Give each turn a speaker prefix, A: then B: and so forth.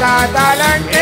A: got talent